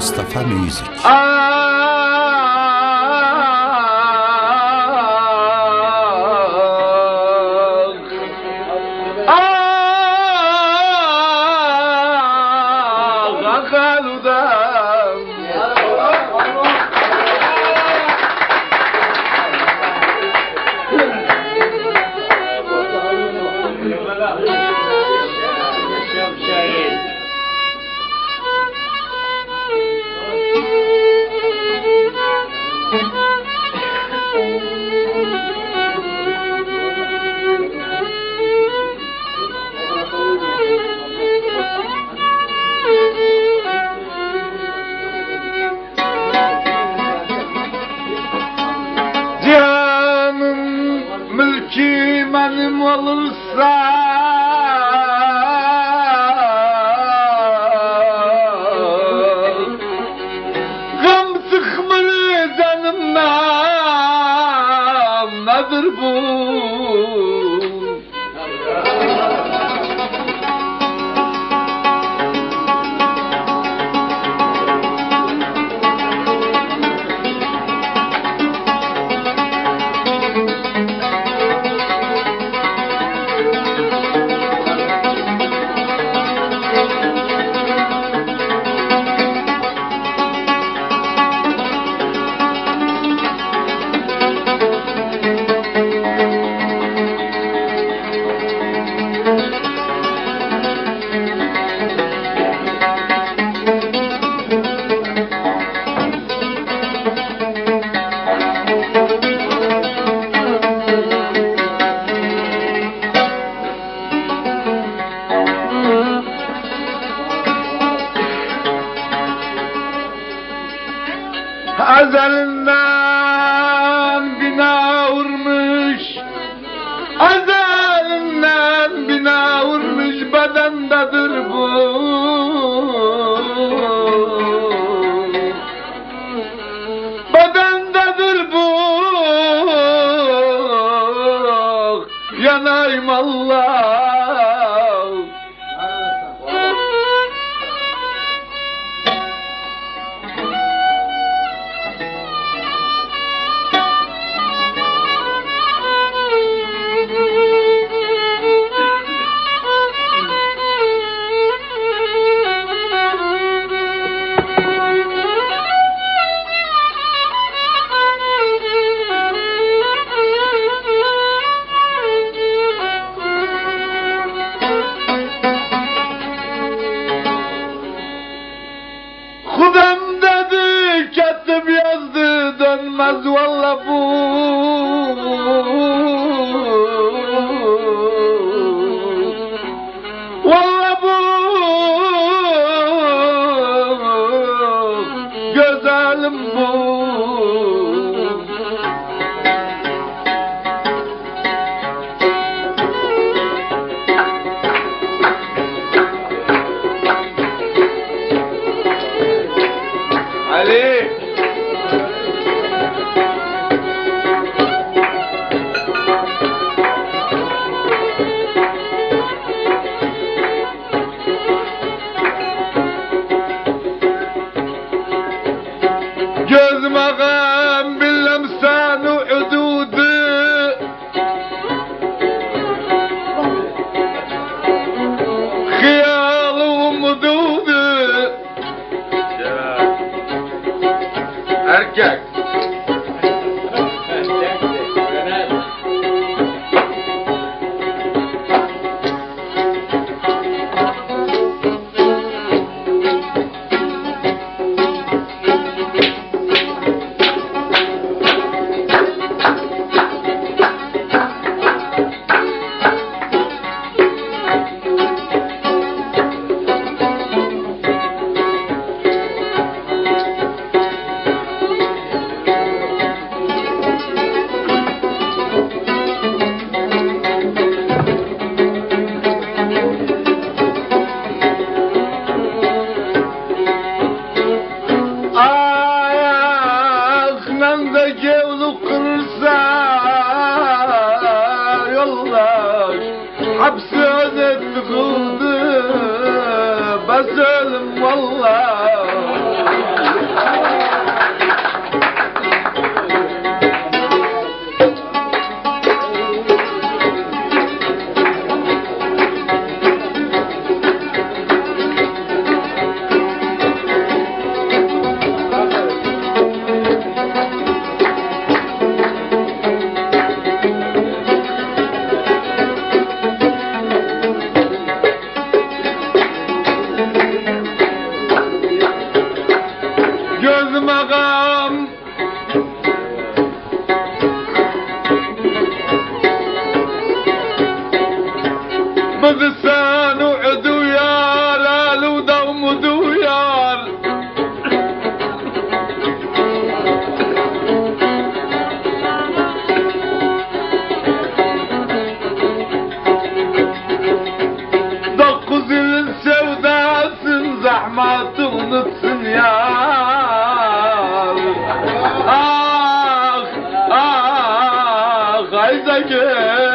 Mustafa Music. Ah, ah, akaludam. Alambou Jack. olacak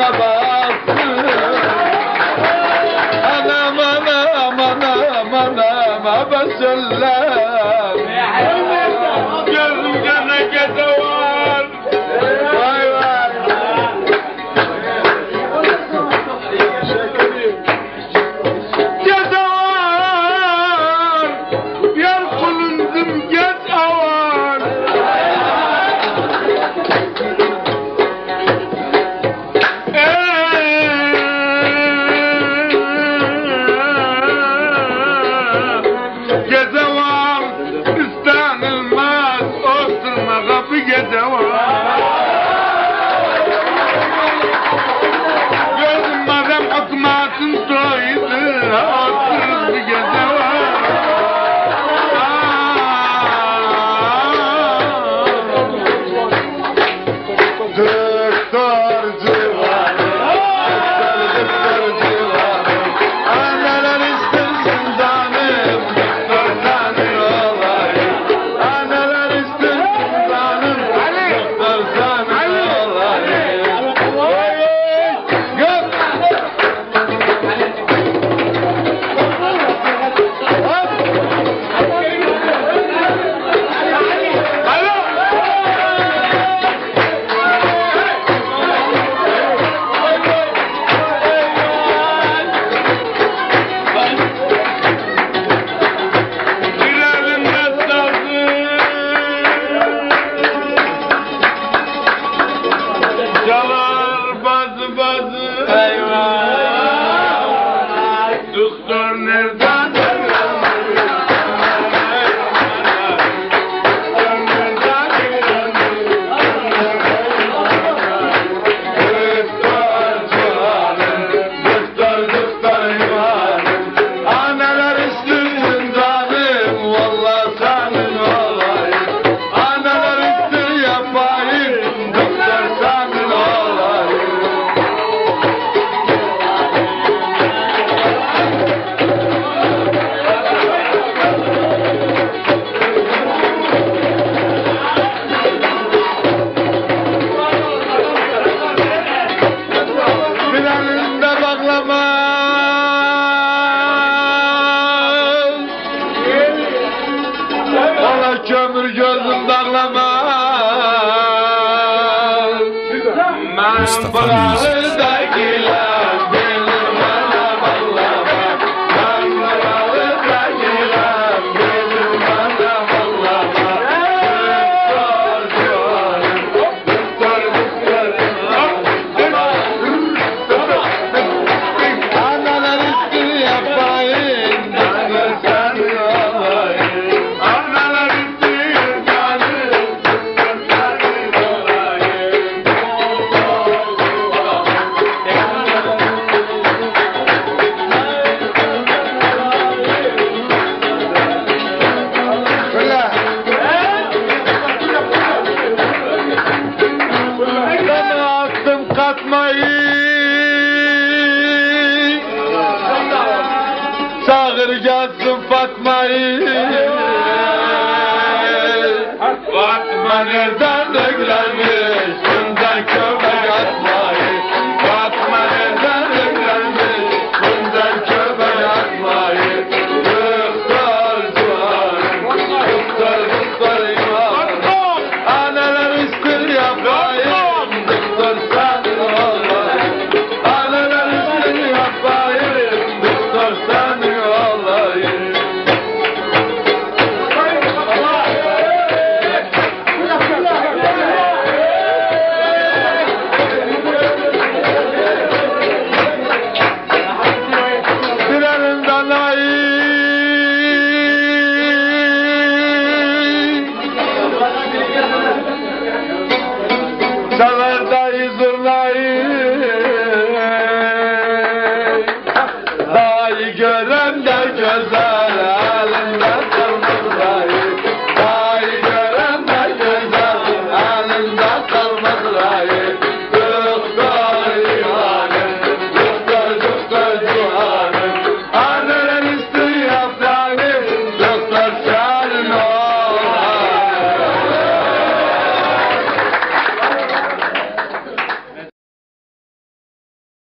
Baba. Ben Mustafa